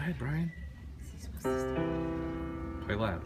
ahead, Brian. Play loud.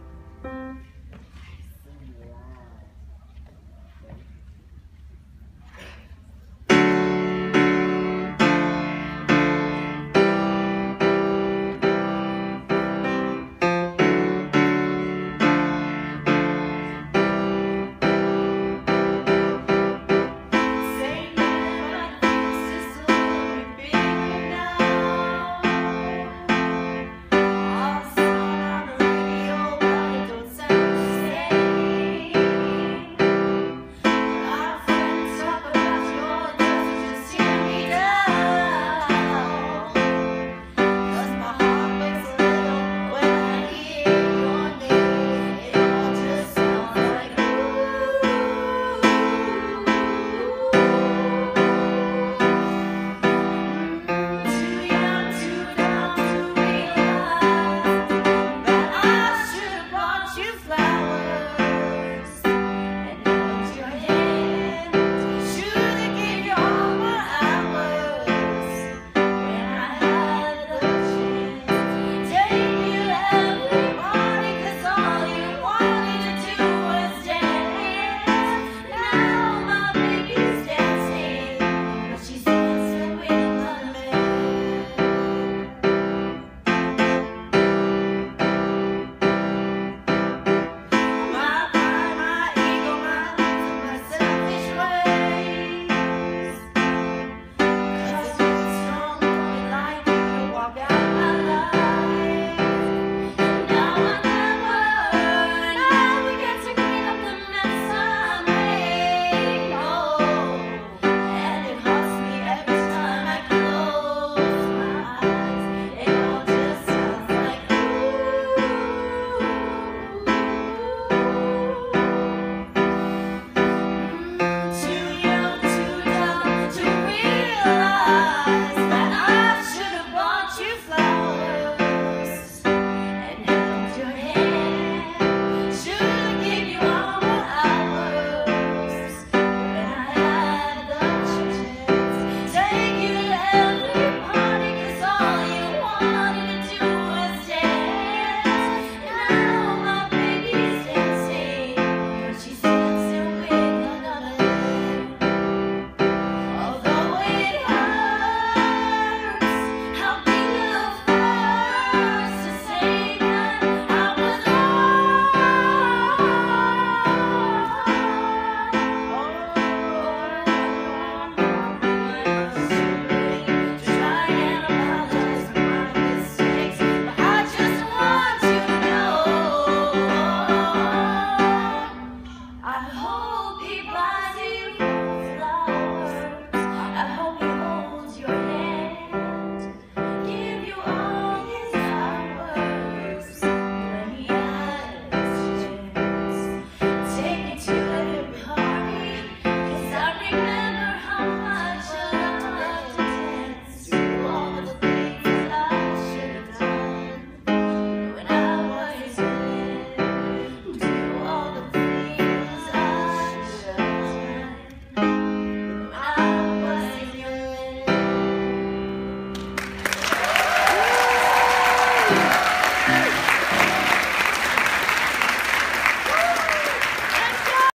my.